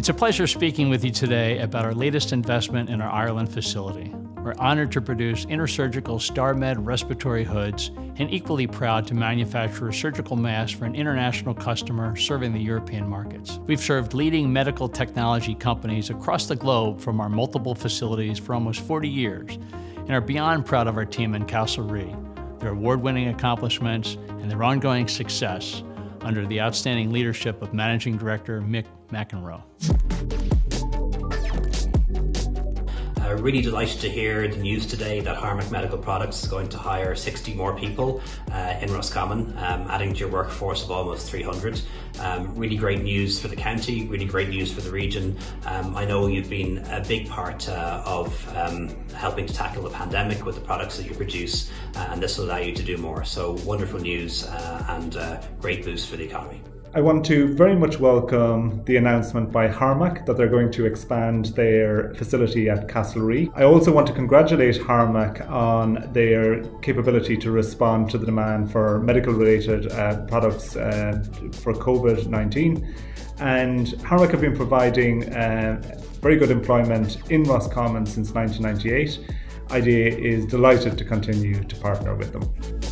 It's a pleasure speaking with you today about our latest investment in our Ireland facility. We're honored to produce intersurgical StarMed respiratory hoods and equally proud to manufacture a surgical mask for an international customer serving the European markets. We've served leading medical technology companies across the globe from our multiple facilities for almost 40 years and are beyond proud of our team in Castlerea, their award-winning accomplishments, and their ongoing success under the outstanding leadership of Managing Director Mick McEnroe. Uh, really delighted to hear the news today that Harmac Medical Products is going to hire 60 more people uh, in Roscommon, um, adding to your workforce of almost 300. Um, really great news for the county, really great news for the region. Um, I know you've been a big part uh, of um, helping to tackle the pandemic with the products that you produce, uh, and this will allow you to do more. So wonderful news uh, and uh, great boost for the economy. I want to very much welcome the announcement by Harmac that they're going to expand their facility at Castlerea. I also want to congratulate Harmac on their capability to respond to the demand for medical related uh, products uh, for COVID 19. And Harmac have been providing uh, very good employment in Roscommon since 1998. IDA is delighted to continue to partner with them.